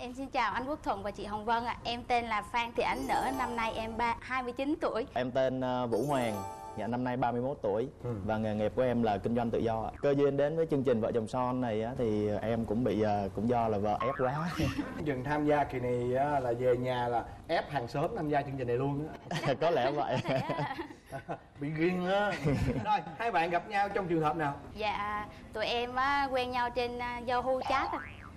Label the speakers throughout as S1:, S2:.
S1: Em xin chào anh Quốc Thuận và chị Hồng Vân ạ. Em tên là Phan Thị Ánh Nở, năm nay em ba 29 tuổi.
S2: Em tên ờ, Vũ Hoàng, dạ năm nay 31 tuổi và nghề nghiệp của em là kinh doanh tự do. ạ. Cơ duyên đến với chương trình Vợ chồng son này á, thì em cũng bị cũng do là vợ ép quá.
S3: Dừng tham gia kỳ này á, là về nhà là ép hàng xóm tham gia chương trình này luôn á
S2: Có lẽ vậy.
S3: bị ghiền á rồi hai bạn gặp nhau trong trường hợp nào
S1: Dạ, tụi em á, quen nhau trên uh, Yahoo chat.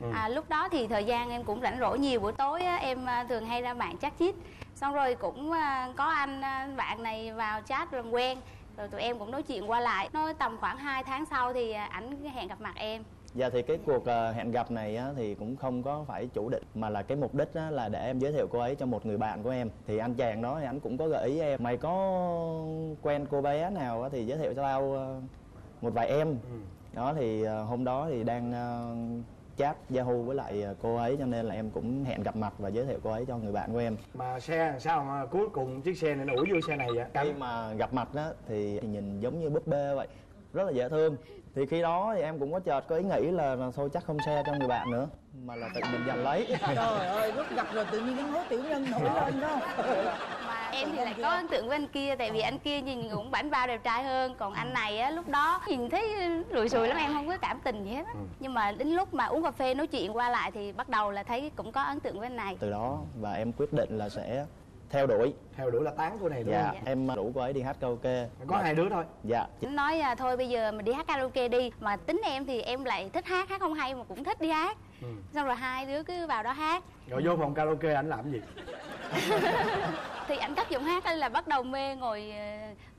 S1: Ạ. À, lúc đó thì thời gian em cũng rảnh rỗi nhiều buổi tối á, em à, thường hay ra mạng chat chít. Xong rồi cũng à, có anh à, bạn này vào chat làm quen. Rồi tụi em cũng nói chuyện qua lại. Nói tầm khoảng 2 tháng sau thì ảnh hẹn gặp mặt em.
S2: Dạ thì cái cuộc hẹn gặp này á, thì cũng không có phải chủ định mà là cái mục đích á, là để em giới thiệu cô ấy cho một người bạn của em thì anh chàng đó thì anh cũng có gợi ý em mày có quen cô bé nào á, thì giới thiệu cho tao một vài em đó thì hôm đó thì đang chat Yahoo với lại ờ, cô ấy cho nên là em cũng hẹn gặp mặt và giới thiệu cô ấy cho người bạn của em.
S3: Mà xe sao mà cuối cùng chiếc xe này nó ủi vô xe này vậy?
S2: Khi mà gặp mặt đó thì nhìn giống như búp bê vậy rất là dễ thương. Thì khi đó thì em cũng có chợt có ý nghĩ là, là thôi chắc không share cho người bạn nữa mà là tự mình giành lấy.
S4: Trời ơi lúc gặp rồi tự nhiên cái hố tiểu nhân nổi lên đó.
S1: Mà em thì lại có ấn tượng với anh kia tại vì anh kia nhìn cũng bảnh bao đẹp trai hơn. Còn anh này á lúc đó nhìn thấy rụi rụi lắm em không có cảm tình gì hết á. Nhưng mà đến lúc mà uống cà phê nói chuyện qua lại thì bắt đầu là thấy cũng có ấn tượng với anh này.
S2: Từ đó và em quyết định là sẽ theo đuổi.
S3: Theo đuổi là tán cô này đúng
S2: dạ
S3: không
S2: em rủ cô ấy đi hát karaoke.
S3: Có hai đứa thôi.
S2: Dạ.
S1: Anh nói à, thôi bây giờ mình đi hát karaoke đi. Mà tính em thì em lại thích hát hát không hay mà cũng thích đi hát. Xong rồi hai đứa cứ vào đó hát.
S3: Rồi vô phòng karaoke ảnh làm gì?
S1: Thì ảnh cất giọng hát lên là bắt đầu mê ngồi ờ,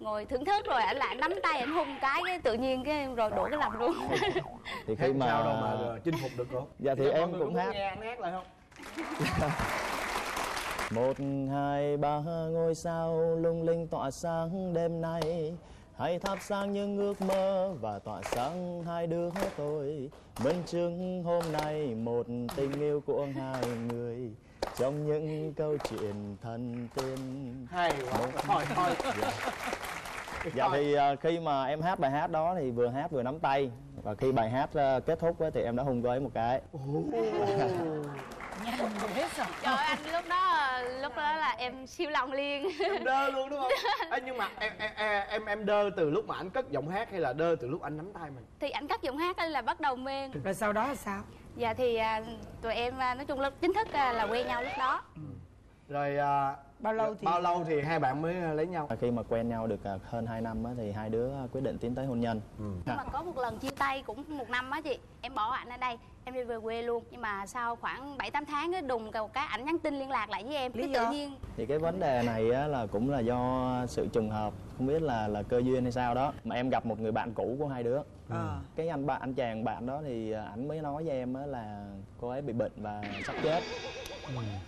S1: ngồi thưởng thức rồi ảnh lại nắm tay ảnh hung cái, cái tự nhiên cái rồi đổ cái lòng luôn.
S2: Thì khi mà
S3: sao đâu mà ờ, chinh phục được cô.
S2: Dạ thì
S3: Cho
S2: em cũng hát.
S3: nghe anh hát lại không
S2: Một, hai, ba ngôi sao lung linh tỏa sáng đêm nay. Hãy thắp sáng những ước mơ và tỏa sáng hai đứa tôi. Minh chứng hôm nay một tình yêu của hai người. Trong những câu chuyện thân tình
S3: hay quá. Thôi thôi.
S2: Dạ. Thì à, khi mà em hát bài hát đó thì vừa hát vừa nắm tay. Và khi bài hát à, kết thúc thì em đã hung cô ấy một cái
S1: trời ơi, anh lúc đó lúc đó là em siêu lòng liền.
S3: Em đơ luôn đúng không? Ê, nhưng mà em em em em em đơ từ lúc mà anh cất giọng hát hay là đơ từ lúc anh nắm tay mình?
S1: Thì ảnh cất giọng hát lên là bắt đầu mê
S4: rồi sau đó là sao?
S1: Dạ thì à, tụi em à, nói chung là chính thức à, là quen nhau lúc đó
S3: rồi à,
S4: Bao lâu thì-
S3: bao lâu thì hai bạn mới lấy nhau?
S2: Và Khi mà quen nhau được à, hơn 2 năm á, thì hai đứa quyết định tiến tới hôn nhân.
S1: Nhưng mà có một lần chia tay cũng một năm á chị em bỏ ảnh ở đây em đi về quê luôn. Nhưng mà sau khoảng 7 8 tháng cái đùng một cái ảnh nhắn tin liên lạc lại với em
S4: Lý
S1: cái tự nhiên.
S2: Thì cái vấn đề này á, là cũng là do sự trùng hợp không biết là là cơ duyên hay sao đó. Mà em gặp một người bạn cũ của hai đứa.
S4: À.
S2: cái anh bạn anh chàng bạn đó thì à, ảnh mới nói với em á là cô ấy bị bệnh và sắp chết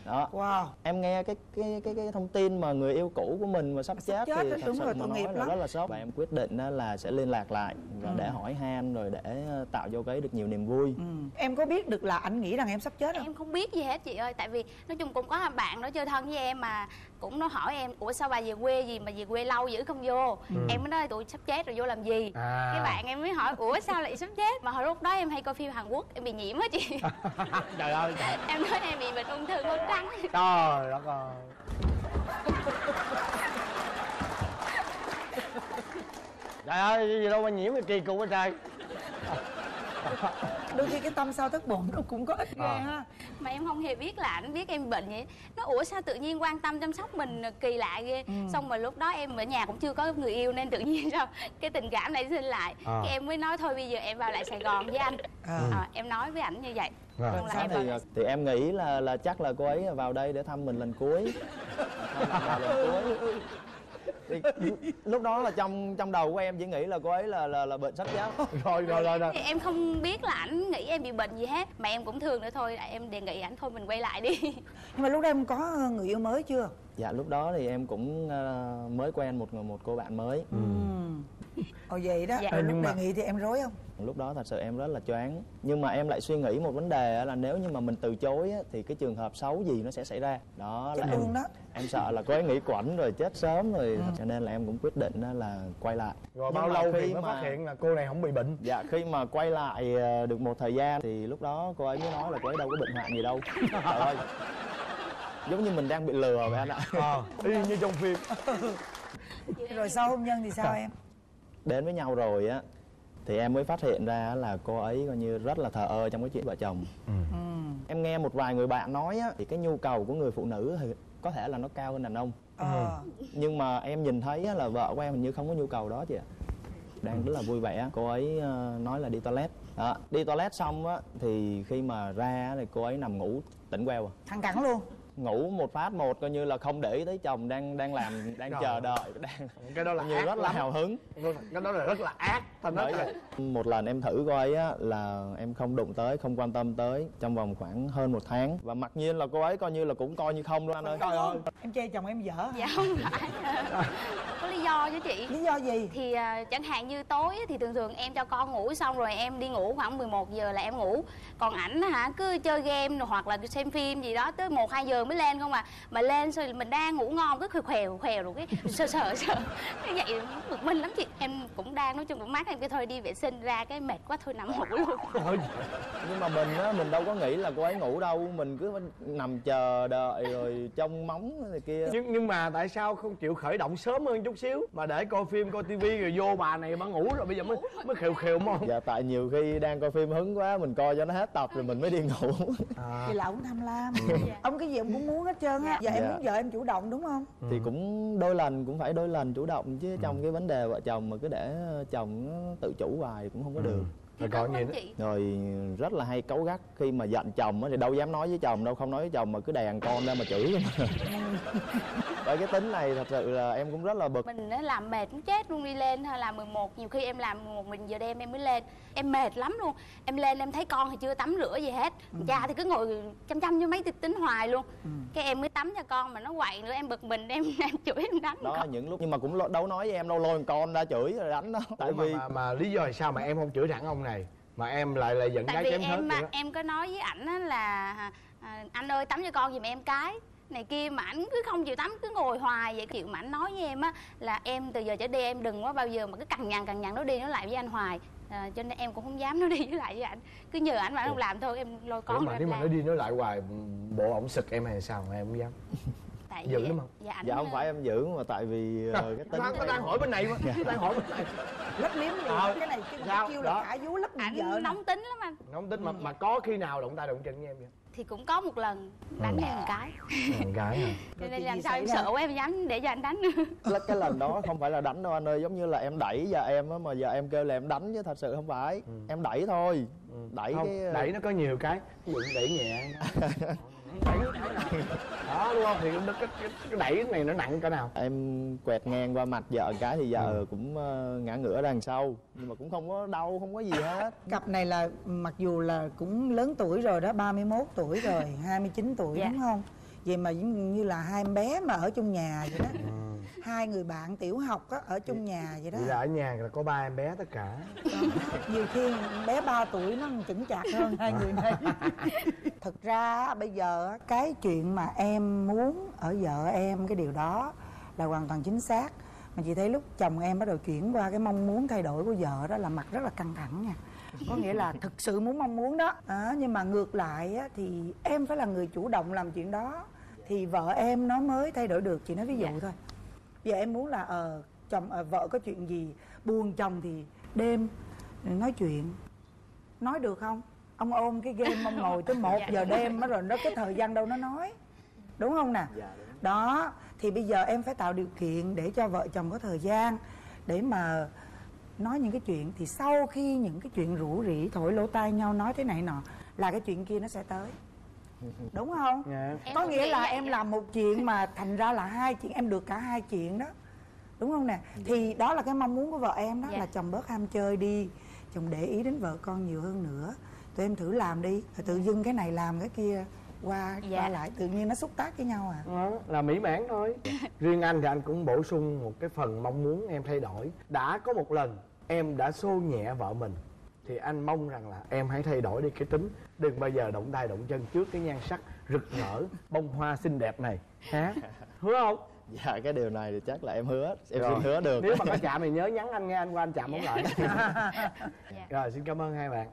S2: đó.
S4: Wow.
S2: Em nghe cái cái cái cái thông tin mà người yêu cũ của mình mà sắp chết,
S4: chết
S2: thì thật
S4: đúng
S2: sự
S4: rồi,
S2: mà nói là rất là sốc. Và em quyết định á là sẽ liên lạc lại và để hỏi han rồi để ờ, tạo cho ấy được nhiều niềm vui.
S4: Ừ. em có biết được là anh nghĩ rằng em sắp chết không?
S1: Em không biết gì hết chị ơi tại vì nói chung cũng có bạn nó chơi thân với em mà cũng nó hỏi em ủa sao bà về quê gì mà về quê lâu dữ không vô? Em mới nói tụi sắp chết rồi vô làm gì?
S3: À.
S1: cái bạn em mới hỏi ủa sao lại sắp chết? Mà hồi lúc đó em hay coi phim hàn quốc em bị nhiễm á chị.
S3: Trời ơi trời.
S1: Em nói em bị bệnh ung thư môn trắng.
S3: Trời đất ơi. Trời ơi gì đâu mà nhiễm cái kỳ cục hết trời
S4: đôi khi cái tâm sao thất bụng nó cũng có ích ghê
S3: Ờ.
S4: ha.
S1: Mà em không hề biết là ảnh biết em bệnh vậy. Nó ủa sao tự nhiên quan tâm chăm sóc mình kỳ lạ ghê. Xong rồi lúc đó em ở nhà cũng chưa có người yêu nên tự nhiên sao cái tình cảm nảy sinh lại.
S3: À.
S1: cái em mới nói thôi bây giờ em vào lại sài gòn với anh.
S4: À.
S1: Ờ, em nói với ảnh như vậy.
S3: Rồi.
S1: Xong là
S2: Sao
S1: em vào
S2: thì
S1: lại
S2: thì em nghĩ là là chắc là cô ấy vào đây để thăm mình lần cuối. Thăm mình lần cuối thì lúc đó là trong trong đầu của em chỉ nghĩ là cô ấy là là là bệnh sắp chết
S3: rồi rồi rồi rồi.
S1: Thì em không biết là ảnh nghĩ em bị bệnh gì hết mà em cũng thương nữa thôi em đề nghị ảnh thôi mình quay lại đi.
S4: Nhưng mà lúc đó em có người yêu mới chưa
S2: dạ lúc đó thì em cũng ờ, mới quen một người một cô bạn mới.
S4: Ừ. ồ vậy đó.
S1: Dạ.
S4: lúc
S3: nhưng
S4: đề
S3: mà-
S4: nghị thì em rối không?
S2: Lúc đó thật sự em rất là choáng. Nhưng mà em lại suy nghĩ một vấn đề á là nếu như mà mình từ chối á, thì cái trường hợp xấu gì nó sẽ xảy ra? Đó là em
S4: luôn đó.
S2: em sợ là cô ấy nghĩ quẩn rồi chết sớm rồi. Cho nên là em cũng quyết định á là quay lại.
S3: Rồi
S2: Nhưng
S3: bao
S2: mà
S3: lâu
S2: khi
S3: thì mới
S2: mà-
S3: phát hiện là cô này không bị bệnh?
S2: Dạ khi mà quay lại ờ, được một thời gian thì lúc đó cô ấy mới nói là cô ấy đâu có bệnh hoạn gì đâu. Trời ơi giống như mình đang bị lừa vậy anh ạ.
S3: Ờ. Y như trong phim.
S4: Rồi sau hôn nhân thì sao em?
S2: Đến với nhau rồi á thì em mới phát hiện ra là cô ấy coi như rất là thờ ơ trong cái chuyện vợ chồng.
S4: Ừ.
S2: em nghe một vài người bạn nói á thì cái nhu cầu của người phụ nữ thì có thể là nó cao hơn đàn ông.
S4: Ờ.
S2: Nhưng mà em nhìn thấy á, là vợ của em hình như không có nhu cầu đó chị ạ. Đang rất là vui vẻ. Cô ấy ờ, nói là đi toilet. Đó, đi toilet xong á thì khi mà ra á, thì cô ấy nằm ngủ tỉnh queo à.
S4: Thẳng cẳng luôn
S2: ngủ một phát một coi như là không để ý tới chồng đang đang làm đang chờ đợi đang
S3: cái đó là
S2: như
S3: ác
S2: rất là hào hứng.
S3: Cái đó là rất là ác. Thành
S2: Bởi
S3: là
S2: vậy, một lần em thử cô ấy á là em không đụng tới không quan tâm tới trong vòng khoảng hơn một tháng. Và mặc nhiên là cô ấy coi như là cũng coi như không luôn anh ơi.
S3: Trời ơi.
S4: Em chê chồng em dở
S1: dạ không phải. Có lý do chứ chị.
S4: Lý do gì?
S1: Thì à, chẳng hạn như tối á, thì thường thường em cho con ngủ xong rồi em đi ngủ khoảng 11 giờ là em ngủ. Còn ảnh á hả cứ chơi game hoặc là xem phim gì đó tới một hai giờ mới lên không à. Mà lên rồi mình đang ngủ ngon cứ khều khều khều rồi cái sợ sợ sợ. Cái vậy bực mình lắm chị. Em cũng đang nói chung cũng mát em cái thôi đi vệ sinh ra cái mệt quá thôi nằm ngủ luôn.
S2: Nhưng mà mình á mình đâu có nghĩ là cô ấy ngủ đâu. Mình cứ nằm chờ đợi rồi trông móng này kia.
S3: Nhưng nhưng mà tại sao không chịu khởi động sớm hơn chút xíu? Mà để coi phim coi tivi rồi vô bà này bà ngủ rồi bây giờ mới mới khều khều mong
S2: dạ tại nhiều khi đang coi phim hứng quá mình coi cho nó hết tập rồi mình mới đi ngủ.
S3: À,
S4: vậy là ông tham lam. Ông cái gì ông cũng muốn hết trơn á. Giờ em
S2: Dạ.
S4: muốn vợ em chủ động đúng không?
S2: Thì cũng đôi lần cũng phải đôi lần chủ động chứ trong cái vấn đề vợ chồng mà cứ để chồng nó tự chủ hoài cũng không có được.
S3: Rồi còn gì nữa
S2: rồi rất là hay cáu gắt khi mà giận chồng á thì đâu dám nói với chồng đâu không nói với chồng mà cứ đè con ra mà chửi bởi cái tính này thật sự là em cũng rất là bực.
S1: Mình á làm mệt muốn chết luôn đi lên hay là 11 nhiều khi em làm một mình giờ đêm em mới lên. Em mệt lắm luôn. Em lên em thấy con thì chưa tắm rửa gì hết. Cha thì cứ ngồi chăm chăm với máy tính tính hoài luôn. Cái em mới tắm cho con mà nó quậy nữa em bực mình em em chửi em đánh
S2: đó
S1: con.
S2: những lúc nhưng mà cũng đâu nói với em đâu lôi con ra chửi rồi đánh nó. Tại
S3: Ủa mà,
S2: vì
S3: mà, mà lý do là sao mà em không chửi thẳng ông này? Mà em lại lại giận
S1: tại
S3: gái
S1: vì
S3: chém hết
S1: em mà
S3: đó.
S1: em có nói với ảnh á là à, anh ơi tắm cho con giùm em cái này kia mà ảnh cứ không chịu tắm cứ ngồi hoài vậy. Chịu mà ảnh nói với em á là em từ giờ trở đi em đừng có bao giờ mà cứ cằn nhằn cằn nhằn nó đi nó lại với anh hoài. À, cho nên em cũng không dám nó đi với lại với ảnh. Cứ nhờ ảnh mà ảnh không làm thôi em lôi con
S3: mà nếu mà nó đi nói lại hoài bộ ổng xịt em hay sao mà em không dám?
S1: Tại
S3: Dữ
S1: vì
S3: lắm không?
S1: dạ,
S2: dạ không phải em giữ mà tại vì ờ, cái tính
S3: tao đang hỏi bên này mà. Tao đang hỏi bên này.
S4: Lấp liếm gì
S3: Ờ,
S4: cái này cái kêu
S3: Đó.
S4: là thả vú lấp
S1: ảnh
S4: vợ
S1: nóng tính lắm anh.
S3: Không tính mà mà có khi nào động tay động chân với em vậy
S1: thì cũng có một lần đánh em một cái.
S3: Con gái hả?
S1: Cho nên làm sao em
S4: ra?
S1: sợ quá em dám để cho anh đánh.
S2: Cái, cái lần đó không phải là đánh đâu anh ơi giống như là em đẩy giờ em á mà giờ em kêu là em đánh chứ thật sự không phải. Em đẩy thôi. Đẩy
S3: không
S2: cái
S3: đẩy nó có nhiều cái ví dụ đẩy nhẹ đẩy đó đúng không? Thì nó cái, cái, cái đẩy này nó nặng cỡ nào?
S2: Em quẹt ngang qua mặt vợ cái thì vợ cũng ờ, ngã ngửa ra đằng sau. Nhưng mà cũng không có đau không có gì hết.
S4: Cặp này là mặc dù là cũng lớn tuổi rồi đó 31 tuổi rồi 29 tuổi
S1: Dạ.
S4: đúng không? Vậy mà giống như là hai em bé mà ở chung nhà vậy đó hai người bạn tiểu học á ở chung nhà vậy đó.
S3: Vậy là ở nhà là có ba em bé tất cả.
S4: Nhiều khi bé 3 tuổi nó chững chạc hơn hai người này. Thực ra bây giờ cái chuyện mà em muốn ở vợ em cái điều đó là hoàn toàn chính xác. Mà chị thấy lúc chồng em bắt đầu chuyển qua cái mong muốn thay đổi của vợ đó là mặt rất là căng thẳng nha. Có nghĩa là thực sự muốn mong muốn đó. À, nhưng mà ngược lại á, thì em phải là người chủ động làm chuyện đó. Thì vợ em nó mới thay đổi được chị nói ví dụ
S1: Dạ.
S4: thôi giờ em muốn là ờ chồng ờ, vợ có chuyện gì buồn chồng thì đêm nói chuyện. Nói được không? Ông ôm cái game ông ngồi tới một
S1: Dạ.
S4: giờ đêm đó rồi nó cái thời gian đâu nó nói. Đúng không nè? Đó thì bây giờ em phải tạo điều kiện để cho vợ chồng có thời gian để mà nói những cái chuyện. Thì sau khi những cái chuyện rủ rỉ thổi lỗ tai nhau nói thế này nọ là cái chuyện kia nó sẽ tới đúng không?
S3: Dạ.
S1: Em
S4: có nghĩa
S1: nghĩ
S4: là em làm một chuyện mà thành ra là hai chuyện em được cả hai chuyện đó. Đúng không nè? Thì đó là cái mong muốn của vợ em đó
S1: Dạ.
S4: là chồng bớt ham chơi đi chồng để ý đến vợ con nhiều hơn nữa. Tụi em thử làm đi rồi tự dưng cái này làm cái kia qua
S1: Dạ.
S4: qua lại tự nhiên nó xúc tác với nhau à.
S3: Đó, là mỹ mãn thôi. Riêng anh thì anh cũng bổ sung một cái phần mong muốn em thay đổi. Đã có một lần em đã xô nhẹ vợ mình thì anh mong rằng là em hãy thay đổi đi cái tính. Đừng bao giờ động tay động chân trước cái nhan sắc rực rỡ bông hoa xinh đẹp này hả? Hứa không?
S2: Dạ cái điều này thì chắc là em hứa. Em
S3: Rồi.
S2: xin hứa được.
S3: Nếu mà có chạm thì nhớ nhắn anh nghe anh qua anh chạm bóng lại.
S1: Dạ.
S3: rồi xin cảm ơn hai bạn